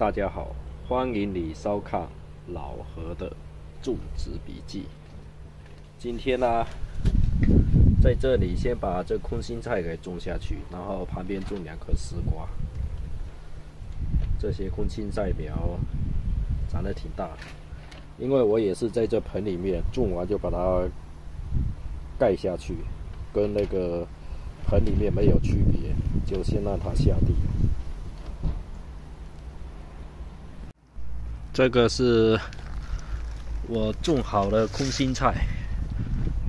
大家好，欢迎你收看老何的种植笔记。今天呢，在这里先把这空心菜给种下去，然后旁边种两颗丝瓜。这些空心菜苗长得挺大的，因为我也是在这盆里面种完就把它盖下去，跟那个盆里面没有区别，就先让它下地。这个是我种好的空心菜。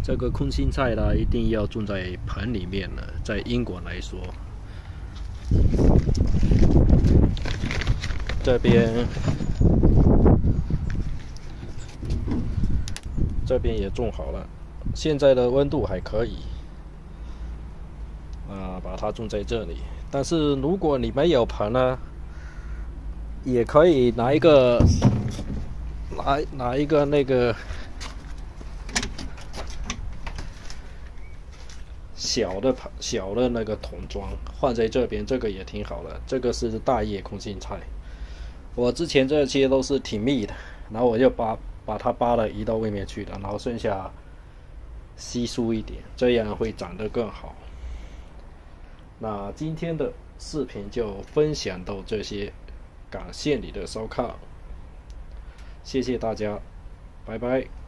这个空心菜呢，一定要种在盆里面的。在英国来说，这边这边也种好了。现在的温度还可以，啊，把它种在这里。但是如果你没有盆呢？也可以拿一个，拿拿一个那个小的盆、小的那个桶装放在这边，这个也挺好的。这个是大叶空心菜，我之前这些都是挺密的，然后我就把把它扒了移到外面去了，然后剩下稀疏一点，这样会长得更好。那今天的视频就分享到这些。感谢你的收看，谢谢大家，拜拜。